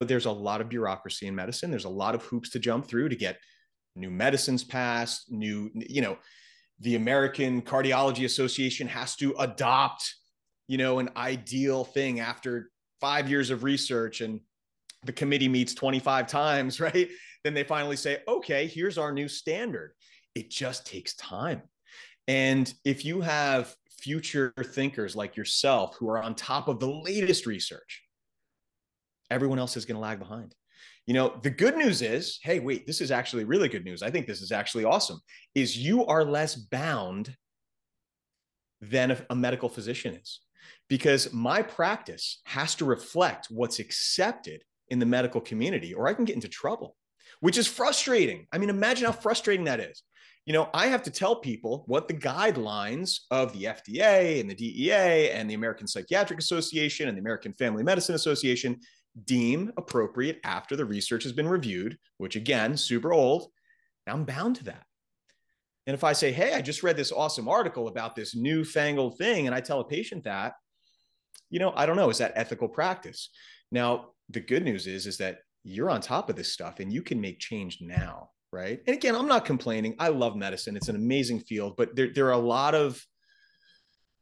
there's a lot of bureaucracy in medicine. There's a lot of hoops to jump through to get new medicines passed, new, you know, the American Cardiology Association has to adopt, you know, an ideal thing after five years of research and the committee meets 25 times, right? Then they finally say, okay, here's our new standard. It just takes time. And if you have future thinkers like yourself who are on top of the latest research, everyone else is going to lag behind. You know, the good news is, hey, wait, this is actually really good news. I think this is actually awesome. Is you are less bound than a, a medical physician is because my practice has to reflect what's accepted in the medical community or I can get into trouble, which is frustrating. I mean, imagine how frustrating that is. You know, I have to tell people what the guidelines of the FDA and the DEA and the American Psychiatric Association and the American Family Medicine Association deem appropriate after the research has been reviewed, which again, super old. I'm bound to that. And if I say, hey, I just read this awesome article about this newfangled thing, and I tell a patient that, you know, I don't know, is that ethical practice? Now, the good news is, is that you're on top of this stuff and you can make change now, right? And again, I'm not complaining. I love medicine. It's an amazing field, but there, there are a lot of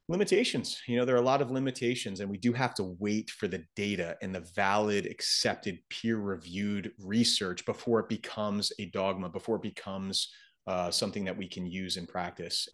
limitations. You know there are a lot of limitations and we do have to wait for the data and the valid accepted peer reviewed research before it becomes a dogma before it becomes uh, something that we can use in practice